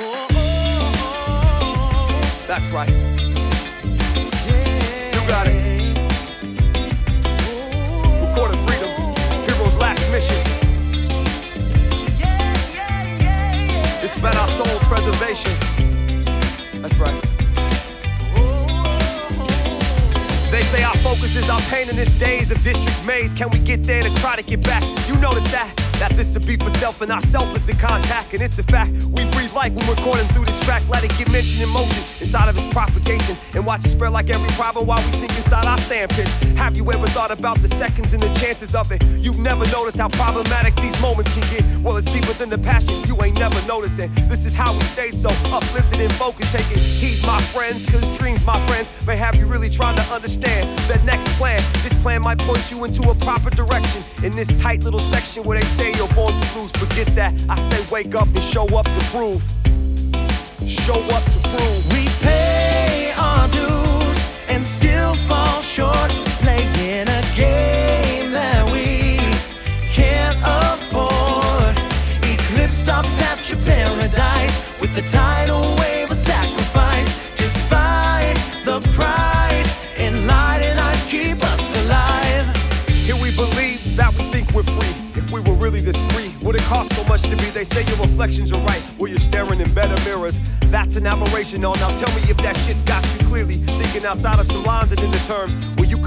Oh, oh, oh, That's right. You got it. Recorded Freedom. Hero's last mission. It's about our soul's preservation. That's right. They say our focus is our pain in this days of district maze. Can we get there to try to get back? You notice that? That this a be for self and ourself is the contact. And it's a fact, we breathe life when we're recording through this track. Let it get mentioned in motion inside of its propagation. And watch it spread like every problem while we sink inside our sand pits. Have you ever thought about the seconds and the chances of it? You've never noticed how problematic these moments can get. Well, it's deeper than the passion, you ain't never noticing. This is how we stay so uplifted and focused. Taking heed, my friends, cause dreams, my friends, may have you really trying to understand the next plan. This plan might point you into a proper direction. In this tight little section where they say you're born to lose, forget that. I say wake up and show up to prove. Show up to prove. We pay our dues and still fall short, playing a game that we can't afford. Eclipsed our path to paradise with the tidal wave of sacrifice. Despite the price, cost so much to be? They say your reflections are right. Well, you're staring in better mirrors. That's an aberration. Oh, now tell me if that shit's got you clearly thinking outside of some lines and in the terms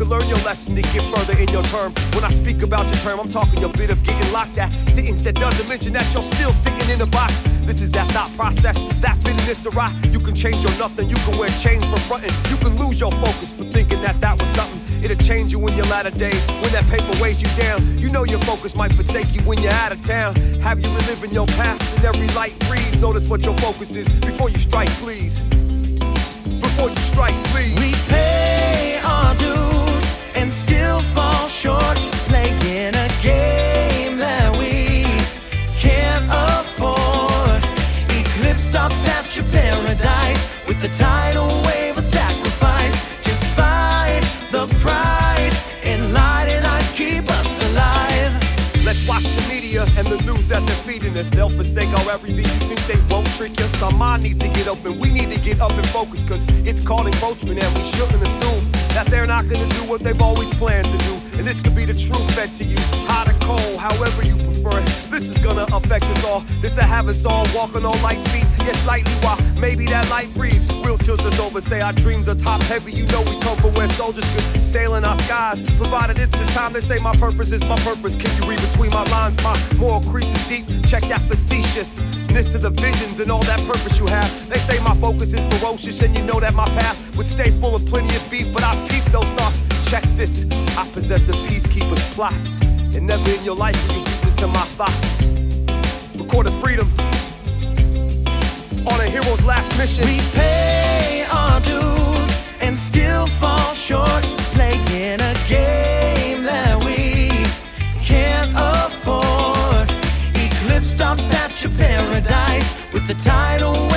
could learn your lesson to get further in your term. When I speak about your term, I'm talking a bit of getting locked at sittings that doesn't mention that you're still sitting in a box. This is that thought process, that bitterness or rot. You can change your nothing. You can wear chains for fronting. You can lose your focus for thinking that that was something. It'll change you in your latter days when that paper weighs you down. You know your focus might forsake you when you're out of town. Have you reliving your past in every light breeze? Notice what your focus is before you strike, please. Before you strike, feeding us. They'll forsake our everything. You think they won't trick us? Our mind needs to get open. We need to get up and focus, cause it's called encroachment, and we shouldn't assume that they're not gonna do what they've always planned to do. And this could be the truth fed to you, hot or cold, however you prefer it. This is gonna affect us all. This will have us all walking on light feet, yes, slightly while maybe that light breeze will tilt us over. Say our dreams are top heavy. You know we come from where soldiers could sail in our skies, provided it's the time. They say my purpose is my purpose. Can you read between my lines? My moral crease is deep. Check that facetiousness of the visions and all that purpose you have. They say my focus is ferocious, and you know that my path would stay full of plenty of beef. But I peep those thoughts. Check this, I possess a peacekeeper's plot. And never in your life will you beat into my thoughts. Record of freedom on a hero's last mission. We pay our dues and still fall short, playing a game that we can't afford. Eclipsed our at your paradise with the title.